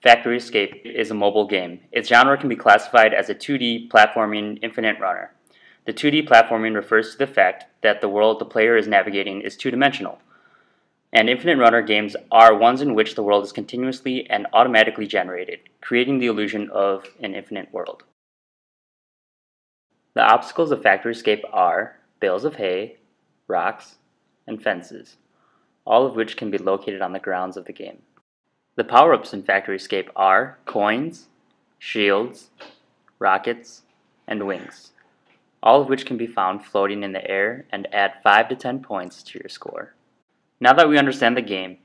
Factory Escape is a mobile game. Its genre can be classified as a 2D platforming infinite runner. The 2D platforming refers to the fact that the world the player is navigating is two dimensional. And infinite runner games are ones in which the world is continuously and automatically generated, creating the illusion of an infinite world. The obstacles of Factory Escape are bales of hay, rocks, and fences, all of which can be located on the grounds of the game. The power-ups in Factory Escape are coins, shields, rockets, and wings, all of which can be found floating in the air and add 5 to 10 points to your score. Now that we understand the game,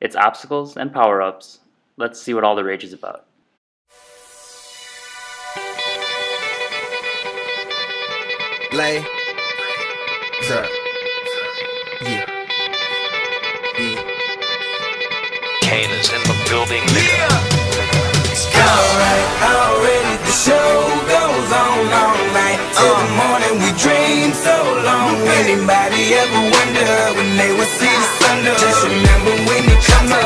its obstacles and power-ups, let's see what all the rage is about. Lay. Sir. Yeah. Yeah. Is in the building, nigga. Alright, already the show goes on all night. Till the uh. morning we dream so long. Anybody ever wonder when they would see the sun Just remember when you come up,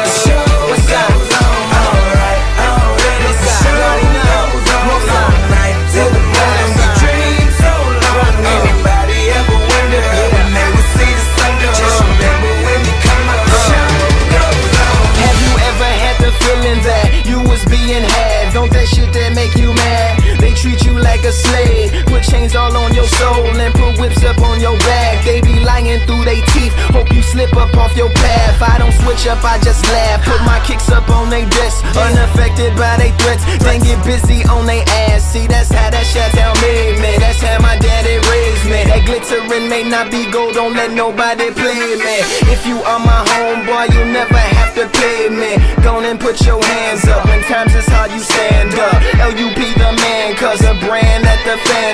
like a slave, put chains all on your soul and put whips up on your back. They be lying through they teeth, hope you slip up off your path. I don't switch up, I just laugh. Put my kicks up on they desk, unaffected by they threats. Then get busy on they ass. See, that's how that shit tell me, man. That's how my daddy raised me. That glittering may not be gold, don't let nobody play me. If you are my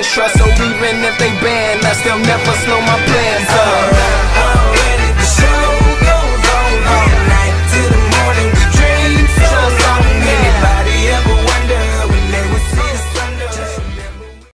trust. So even if they ban us, they'll never slow my plans up.